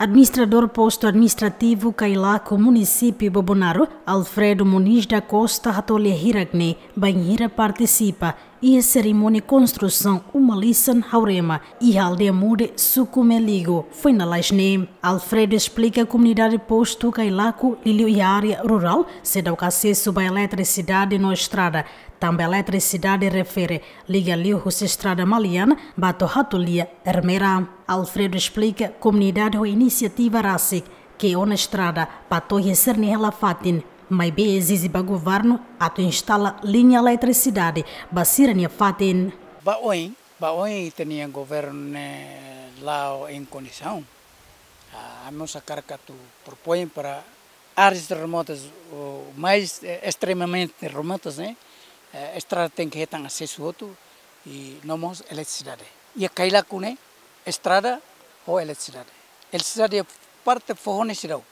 Administrador posto administrativo Cailaco, município Bobonaro, Alfredo Muniz da Costa Hatole Hiragne, Banheira participa e a cerimônia construção uma lição Haurema e a aldeia mude Sucumeligo foi na Laisne. Alfredo explica a comunidade posto Cailaco, Lilio e a área rural, se dá o acesso à eletricidade na estrada. Também a eletricidade refere liga Liu Estrada Maliana, Bato Hatulia, Hermera. Alfredo explica comunidade ou iniciativa RASIC, que é uma estrada para conhecer nela fatin, mas bem exige para o governo a instala linha eletricidade, basira nia fatin. Ba oi, ba oi tinha governo lá em condição. A nossa carga tu propõe para áreas remotas, mais extremamente remotas, né? A estrada tem que ter acesso outro e não temos eletricidade. E a né? estrada ou eletricidade. Eletricidade é parte forne sirau.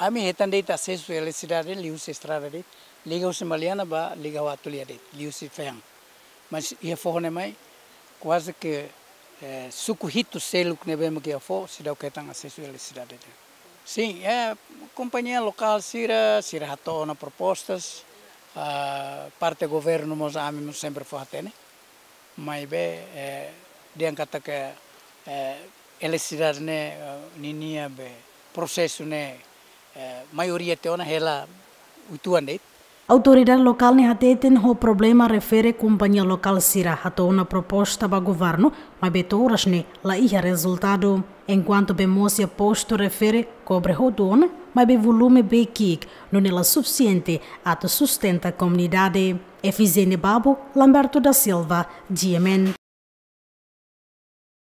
Ami hetan deit acesso eletricidade liu se estrada de liga o semaliana ba liga o atulia de liu se ferro. Mas ia forne mai quase que é, suco hito selo que nebemos que afo sirau que tem acesso eletricidade de. Sim, é companhia local sira sira hatona propostas a parte governo mos ami sempre forte né. Mas be é, dia kata que eh, eletricidade né ninia be processo né eh, maioria teona hela utuan det Autoridade local ne hateten ho problema refere companhia local sira hato uma proposta para governo, mas betoras ne la iha resultado. Enquanto bemosia posto refere cobre rodona, mas be volume be kik, não é suficiente ato sustenta a comunidade. Efizene Babo, Lamberto da Silva, GMN.